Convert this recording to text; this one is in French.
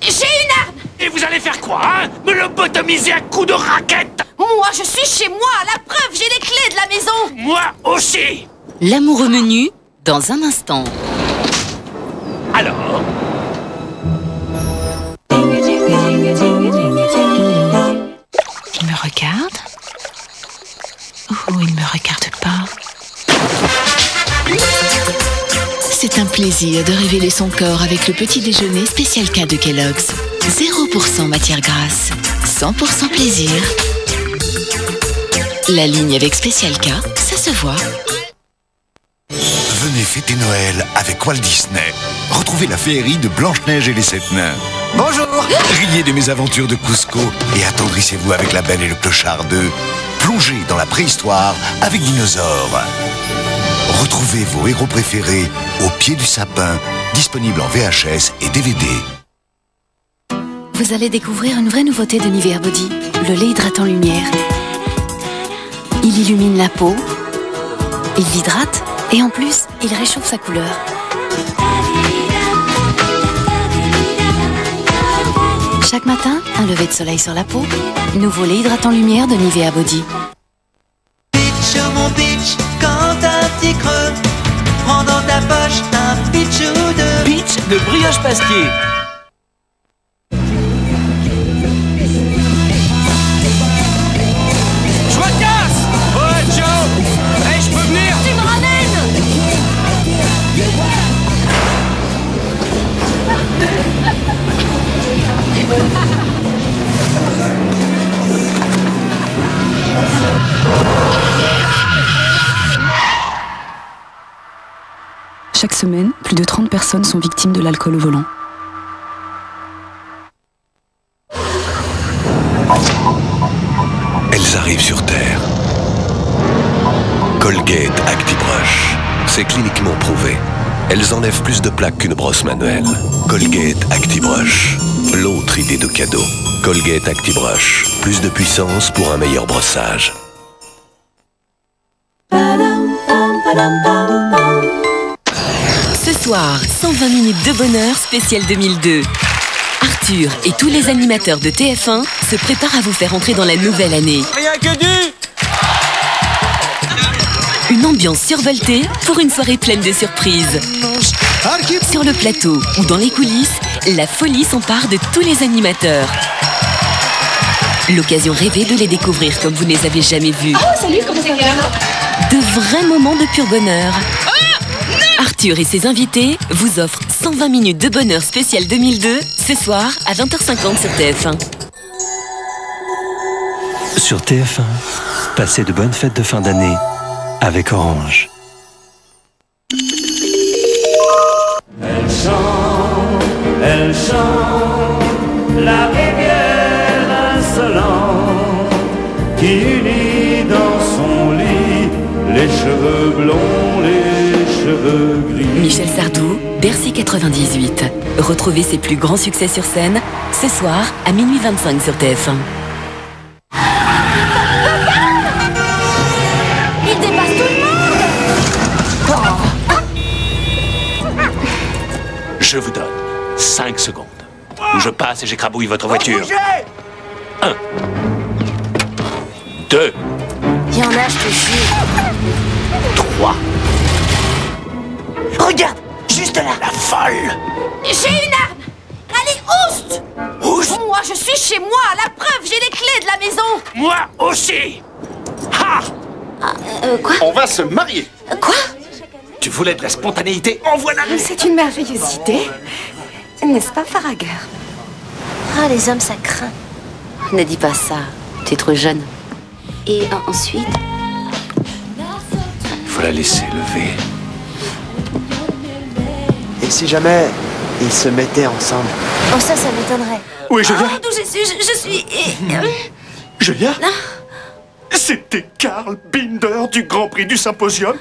J'ai une arme. Et vous allez faire quoi, hein? Me lobotomiser à coups de raquette. Moi, je suis chez moi La preuve, j'ai les clés de la maison. Moi aussi. L'amoureux menu, dans un instant. C'est un plaisir de révéler son corps avec le petit déjeuner spécial K de Kellogg's. 0% matière grasse, 100% plaisir. La ligne avec spécial K, ça se voit. Venez fêter Noël avec Walt Disney. Retrouvez la féerie de Blanche-Neige et les Sept Nains. Bonjour Riez de mes aventures de Cusco et attendrissez-vous avec la Belle et le Clochard 2. Plongez dans la préhistoire avec dinosaures. Retrouvez vos héros préférés au pied du sapin, disponible en VHS et DVD. Vous allez découvrir une vraie nouveauté de Nivea Body, le lait hydratant lumière. Il illumine la peau, il l'hydrate et en plus, il réchauffe sa couleur. Chaque matin, un lever de soleil sur la peau. Nouveau lait hydratant lumière de Nivea Body. Pitch, prends dans ta poche un pitch ou deux. Pitch de brioche pastier Chaque semaine, plus de 30 personnes sont victimes de l'alcool au volant. Elles arrivent sur Terre. Colgate ActiBrush. C'est cliniquement prouvé. Elles enlèvent plus de plaques qu'une brosse manuelle. Colgate ActiBrush. L'autre idée de cadeau. Colgate ActiBrush. Plus de puissance pour un meilleur brossage. Soir, 120 minutes de bonheur spécial 2002. Arthur et tous les animateurs de TF1 se préparent à vous faire entrer dans la nouvelle année. Rien que du Une ambiance survoltée pour une soirée pleine de surprises. Sur le plateau ou dans les coulisses, la folie s'empare de tous les animateurs. L'occasion rêvée de les découvrir comme vous ne les avez jamais vus. De vrais moments de pur bonheur. Arthur et ses invités vous offrent 120 minutes de bonheur spécial 2002 ce soir à 20h50 sur TF1. Sur TF1, passez de bonnes fêtes de fin d'année avec Orange. Elle chante, elle chante, la rivière insolente qui unit dans son lit les cheveux blonds, Michel Sardou, Bercy 98. Retrouvez ses plus grands succès sur scène ce soir à minuit 25 sur TF1. Il dépasse tout le monde. Je vous donne 5 secondes. Je passe et j'écrabouille votre voiture. 1 2 Il y en a, je te 3 juste là. La folle J'ai une arme Allez, oust Oust Moi, je suis chez moi. La preuve, j'ai les clés de la maison. Moi aussi Ha Euh, quoi? On va se marier Quoi? Tu voulais de la spontanéité? En voilà C'est une merveilleuse idée. N'est-ce pas, Faragher? Ah, les hommes, ça craint. Ne dis pas ça. Tu es trop jeune. Et en- ensuite, Faut la laisser lever. Et si jamais ils se mettaient ensemble? Oh ça, ça m'étonnerait. Oui, Julia Oh, d'où je suis? Je, je suis... euh, Julia C'était Karl Binder du Grand Prix du Symposium